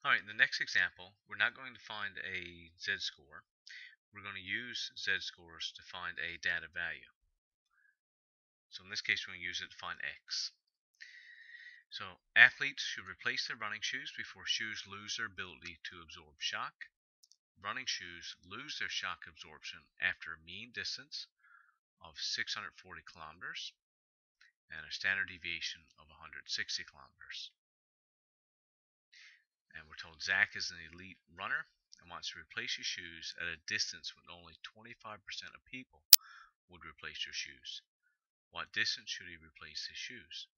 Alright, in the next example, we're not going to find a z-score. We're going to use z-scores to find a data value. So in this case, we're going to use it to find x. So athletes should replace their running shoes before shoes lose their ability to absorb shock. Running shoes lose their shock absorption after a mean distance of 640 kilometers and a standard deviation of 160 kilometers. And we're told Zach is an elite runner and wants to replace his shoes at a distance when only 25% of people would replace their shoes. What distance should he replace his shoes?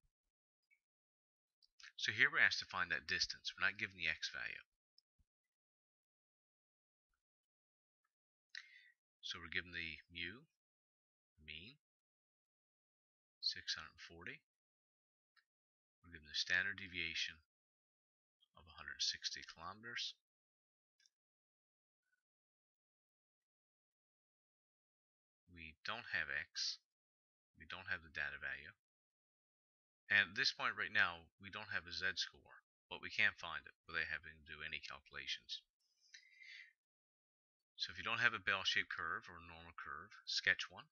So here we're asked to find that distance. We're not given the x value. So we're given the mu, mean, 640. We're given the standard deviation of 160 kilometers. We don't have x. We don't have the data value. And at this point right now, we don't have a z-score, but we can't find it without having to do any calculations. So if you don't have a bell-shaped curve or a normal curve, sketch one.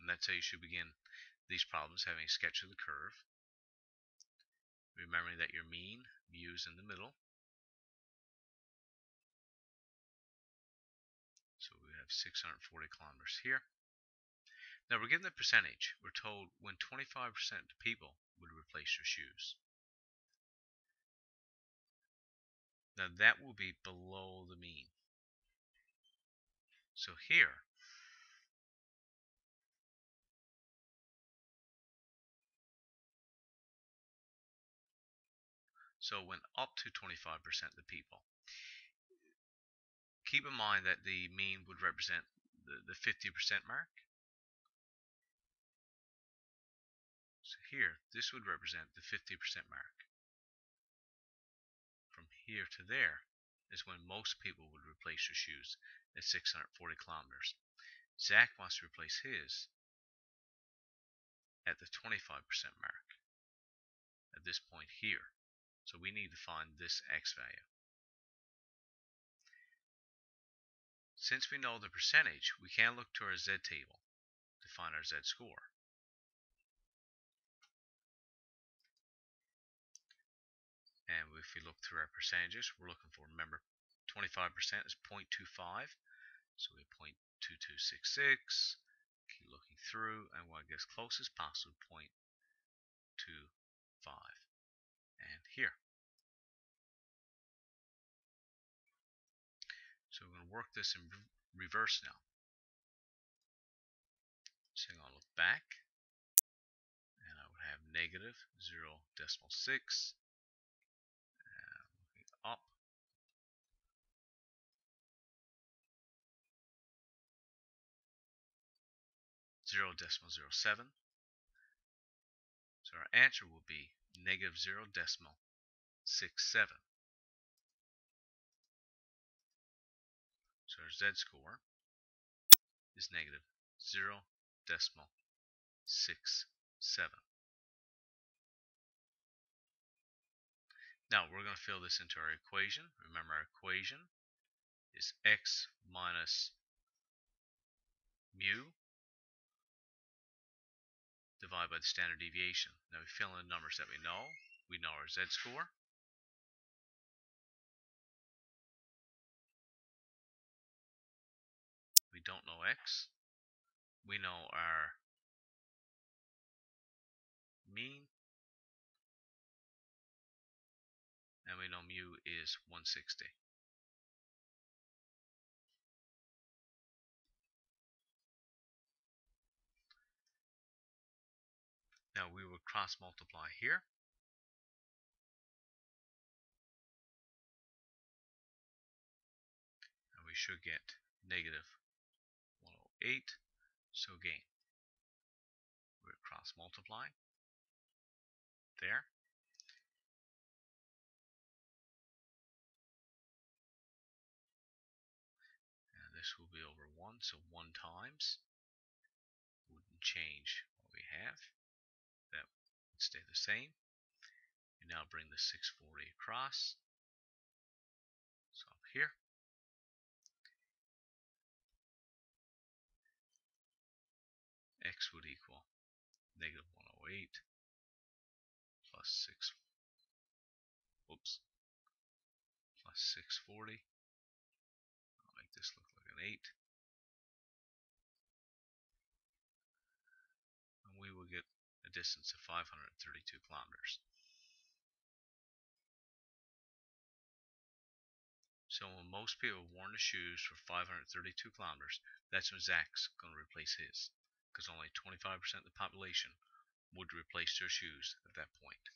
And that's how you should begin these problems, having a sketch of the curve. Remembering that your mean, mu is in the middle. So we have 640 kilometers here. Now we're given the percentage. We're told when 25% of people would replace their shoes. Now that will be below the mean. So here, so it went up to 25% of the people. Keep in mind that the mean would represent the 50% mark. So here, this would represent the 50% mark. From here to there is when most people would replace their shoes at 640 kilometers. Zach wants to replace his at the 25% mark at this point here. So we need to find this x value. Since we know the percentage, we can look to our z table to find our z score. And if we look through our percentages, we're looking for, remember, 25% is 0.25. So we have 0.2266. Keep looking through and to get as close as possible 0.25. And here. So we're going to work this in reverse now. So I'm going to look back and I would have negative 0 decimal 6 and up 0 decimal zero seven. So our answer will be negative 0 decimal 67. So our z-score is negative 0 decimal 67. Now we're going to fill this into our equation. Remember our equation is x minus mu divide by the standard deviation. Now we fill in the numbers that we know. We know our z-score. We don't know x. We know our mean. And we know mu is 160. Now we will cross multiply here. And we should get negative 108. So again, we're cross multiplying there. And this will be over 1, so 1 times wouldn't change what we have stay the same. You now bring the 640 across. So up here. X would equal negative 108 plus 6 whoops plus 640 I'll make this look like an 8 and we will get a distance of 532 kilometers So when most people worn the shoes for 532 kilometers, that's when Zach's going to replace his. Because only 25% of the population would replace their shoes at that point.